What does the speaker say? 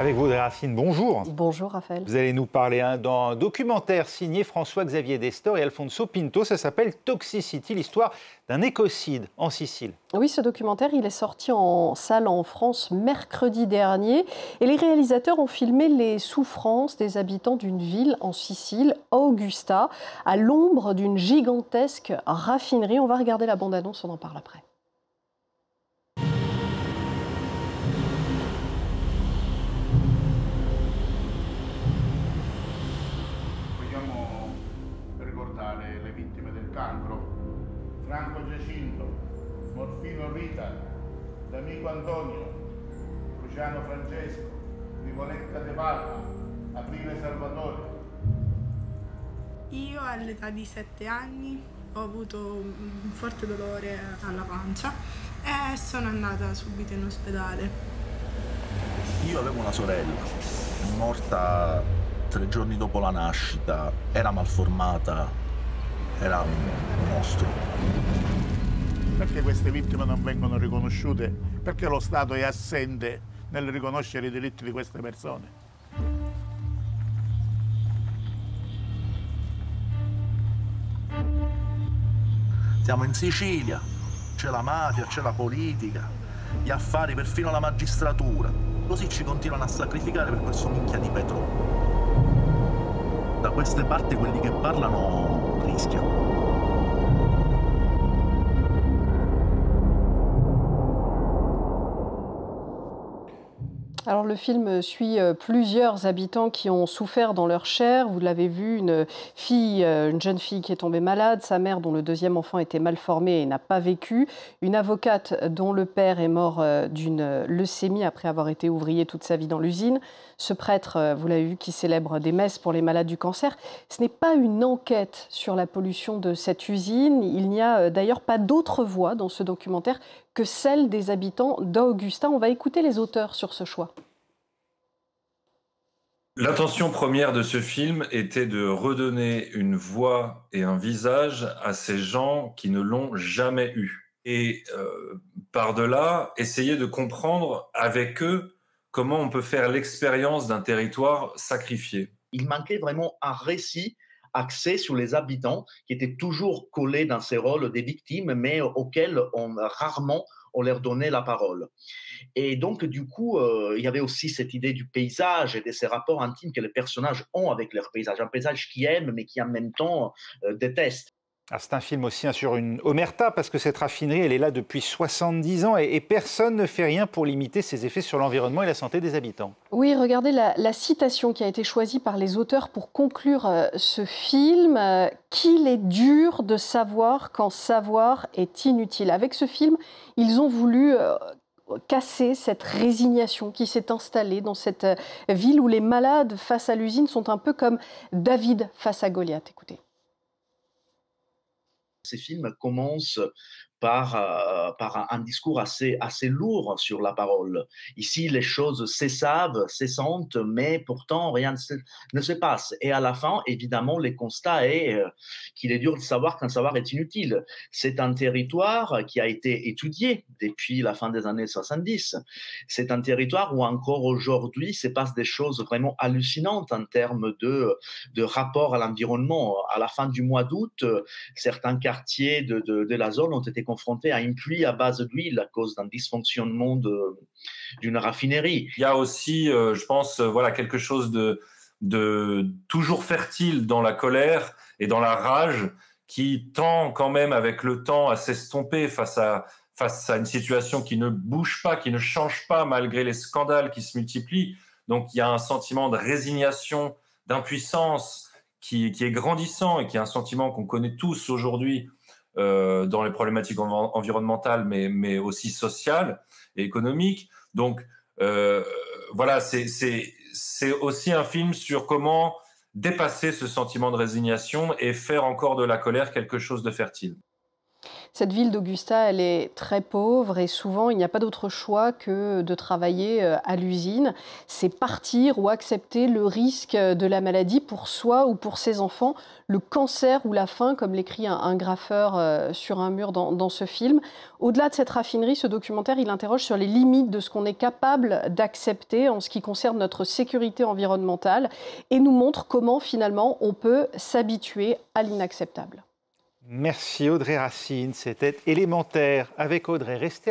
Avec vous, Racine, bonjour. Bonjour, Raphaël. Vous allez nous parler hein, d'un documentaire signé François-Xavier Destor et Alfonso Pinto. Ça s'appelle Toxicity, l'histoire d'un écocide en Sicile. Oui, ce documentaire, il est sorti en salle en France mercredi dernier. Et les réalisateurs ont filmé les souffrances des habitants d'une ville en Sicile, Augusta, à l'ombre d'une gigantesque raffinerie. On va regarder la bande-annonce, on en parle après. Franco Giacinto, Morfino Rita, D'Amico Antonio, Luciano Francesco, Nicoletta De Palma, Aprile Salvatore. Io all'età di 7 anni ho avuto un forte dolore alla pancia e sono andata subito in ospedale. Io avevo una sorella, morta tre giorni dopo la nascita, era malformata, era un mostro. Perché queste vittime non vengono riconosciute? Perché lo Stato è assente nel riconoscere i diritti di queste persone? Siamo in Sicilia, c'è la mafia, c'è la politica, gli affari, perfino la magistratura. Così ci continuano a sacrificare per questo minchia di petrolio. Da queste parti quelli che parlano still. Alors le film suit euh, plusieurs habitants qui ont souffert dans leur chair. Vous l'avez vu, une fille, euh, une jeune fille qui est tombée malade, sa mère dont le deuxième enfant était mal formé et n'a pas vécu, une avocate dont le père est mort euh, d'une leucémie après avoir été ouvrier toute sa vie dans l'usine, ce prêtre, vous l'avez vu, qui célèbre des messes pour les malades du cancer. Ce n'est pas une enquête sur la pollution de cette usine. Il n'y a d'ailleurs pas d'autre voix dans ce documentaire que celle des habitants d'Augusta. On va écouter les auteurs sur ce choix. L'intention première de ce film était de redonner une voix et un visage à ces gens qui ne l'ont jamais eu. Et euh, par-delà, essayer de comprendre avec eux comment on peut faire l'expérience d'un territoire sacrifié. Il manquait vraiment un récit axé sur les habitants qui étaient toujours collés dans ces rôles des victimes, mais auxquels on rarement on leur donnait la parole. Et donc, du coup, euh, il y avait aussi cette idée du paysage et de ces rapports intimes que les personnages ont avec leur paysage. Un paysage qu'ils aiment, mais qui en même temps euh, détestent. C'est un film aussi hein, sur une omerta, parce que cette raffinerie, elle est là depuis 70 ans et, personne ne fait rien pour limiter ses effets sur l'environnement et la santé des habitants. Oui, regardez la, citation qui a été choisie par les auteurs pour conclure euh, ce film. Euh, qu'il est dur de savoir quand savoir est inutile. Avec ce film, ils ont voulu euh, casser cette résignation qui s'est installée dans cette ville où les malades face à l'usine sont un peu comme David face à Goliath. Écoutez. Ces films commencent par, euh, par un, discours assez, assez lourd sur la parole. Ici, les choses cessavent, cessantes, mais pourtant rien ne se, passe. Et à la fin, évidemment, le constat est euh, qu'il est dur de savoir qu'un savoir est inutile. C'est un territoire qui a été étudié depuis la fin des années 70. C'est un territoire où encore aujourd'hui se passent des choses vraiment hallucinantes en termes de, de rapport à l'environnement. À la fin du mois d'août, certains quartiers de, de, la zone ont été confronté à une pluie à base d'huile à cause d'un dysfonctionnement d'une raffinerie. Il y a aussi, euh, je pense, euh, voilà, quelque chose de, toujours fertile dans la colère et dans la rage qui tend quand même avec le temps à s'estomper face à une situation qui ne bouge pas, qui ne change pas malgré les scandales qui se multiplient. Donc il y a un sentiment de résignation, d'impuissance qui, qui, est grandissant et qui est un sentiment qu'on connaît tous aujourd'hui euh, dans les problématiques environnementales, mais, mais aussi sociales et économiques. Donc, euh, voilà, c'est aussi un film sur comment dépasser ce sentiment de résignation et faire encore de la colère quelque chose de fertile. Cette ville d'Augusta, elle est très pauvre et souvent il n'y a pas d'autre choix que de travailler euh, à l'usine. C'est partir ou accepter le risque de la maladie pour soi ou pour ses enfants, le cancer ou la faim, comme l'écrit un, graffeur euh, sur un mur dans, dans ce film. Au-delà de cette raffinerie, ce documentaire, il interroge sur les limites de ce qu'on est capable d'accepter en ce qui concerne notre sécurité environnementale et nous montre comment finalement on peut s'habituer à l'inacceptable. Merci Audrey Racine, c'était élémentaire avec Audrey. Restez